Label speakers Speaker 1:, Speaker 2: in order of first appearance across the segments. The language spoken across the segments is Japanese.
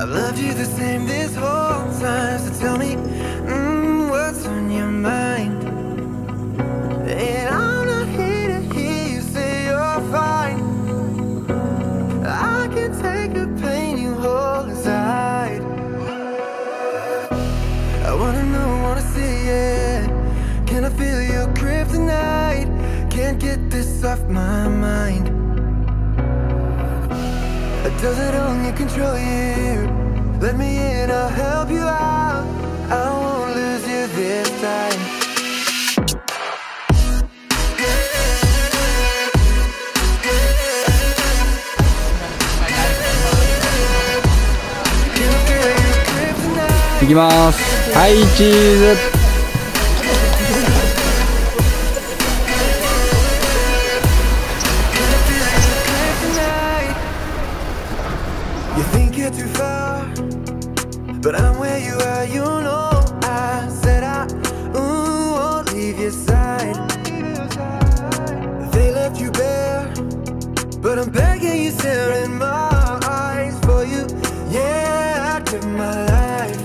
Speaker 1: I love you the same this whole this off my mind. Does it only control you? Let me in, I'll help you out. I won't lose you this time. Can I feel your grip tonight? いき
Speaker 2: ますはいチーズ
Speaker 1: But I'm begging you, stare in my eyes for you. Yeah, I give my life.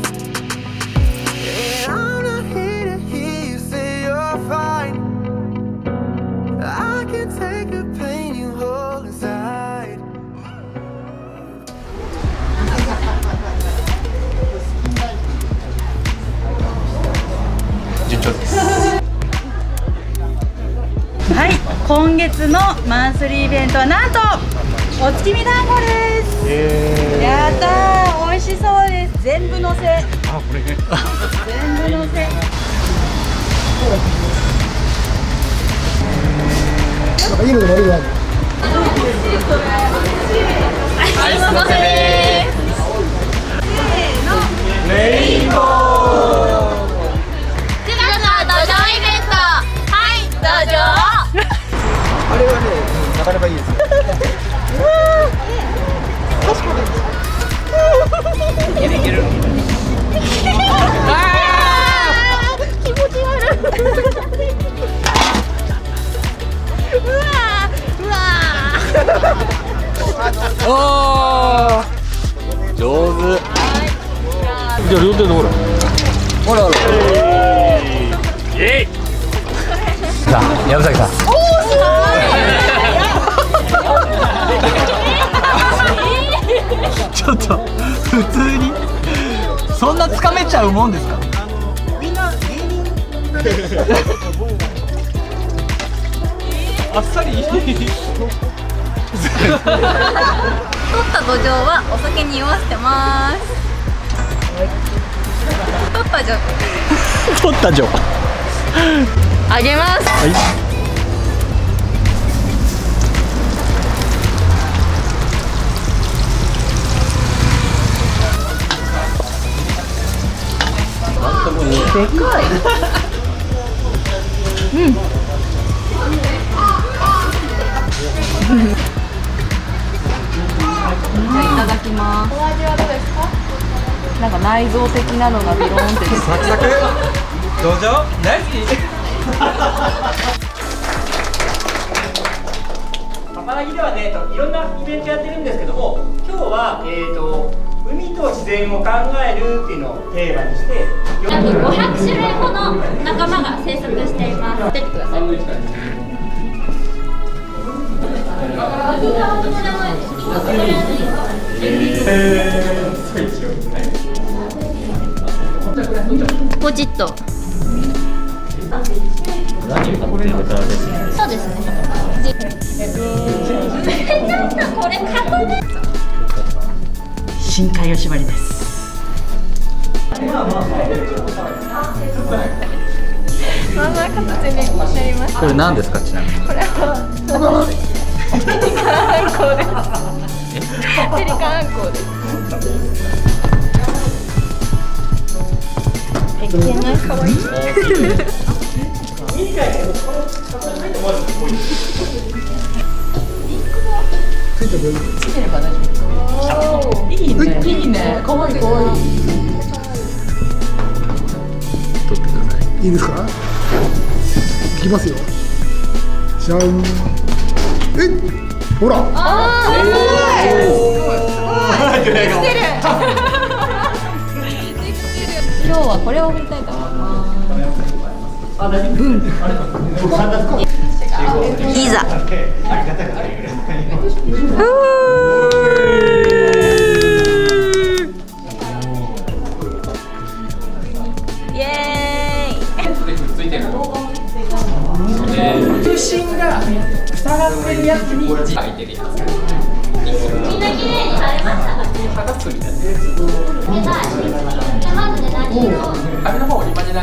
Speaker 1: And I'm not here to hear you say you're fine. I can take the pain you hold inside. Good.
Speaker 3: Hi. 今月のマンスリーイベントはなんとお月見団子です。やったー、美味しそうです。全部のせ。あ、これね。全部のせ。9月
Speaker 4: じゃあ両手でほらほら。ほらえい
Speaker 5: さ
Speaker 4: あ山崎さんち
Speaker 5: ょっと普通に。そんなつかめちゃうもんですか？あっさり。取っ
Speaker 6: た土壌はお酒に酔わせてます取ったじゃ
Speaker 7: 取ったじょあ
Speaker 6: げます。じゃ
Speaker 7: あい
Speaker 8: 内臓的なのがビローンって。サクサク。
Speaker 4: 土
Speaker 5: 壌大好き。
Speaker 9: パパナギではね、えっといろんなイベントやってるんですけども、今日は、えー、と海と自然を考えるっていうのをテーマにして、
Speaker 10: 約500種類ほど仲間が生息しています。出てください。何
Speaker 7: 歌ってる歌ですね
Speaker 10: そうですね。ちょっとこれ確認。
Speaker 11: 深海が縛りですそん
Speaker 8: な形になります。
Speaker 4: これ何ですかちなみにこれはペリカンあんこです。ペ
Speaker 8: リカンあんこです。え、け
Speaker 6: ない可
Speaker 8: 愛い。
Speaker 4: いいですか？いきますよ。じゃん。え？ほら。
Speaker 6: 今日はこれを振りたい。と思い。ますい。
Speaker 10: ざ
Speaker 5: 重心が下がってるやつに
Speaker 9: 近い。みん
Speaker 10: な綺麗に下がって、下がってみたいなやつ。あれの方、今に
Speaker 5: 流れ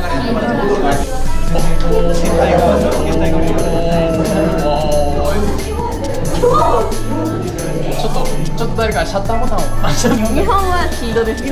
Speaker 5: ちょっとちょっと誰かシャッターボタンを
Speaker 6: 日本は黄色で
Speaker 8: す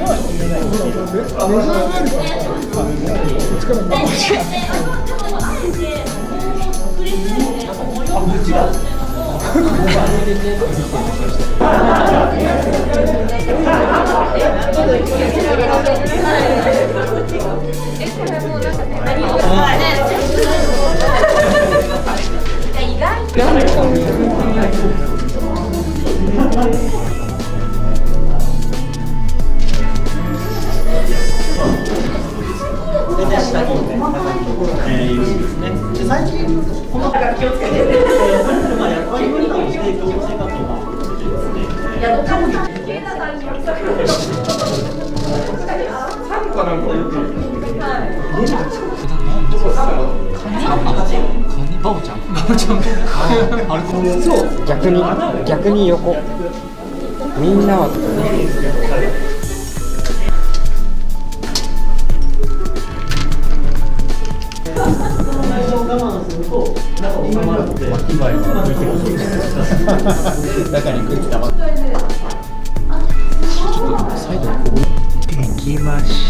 Speaker 6: 最近この気をつけて。バオち
Speaker 5: ゃん。バオちゃん。あれそう
Speaker 12: 逆に逆に横。みんなはで
Speaker 5: きました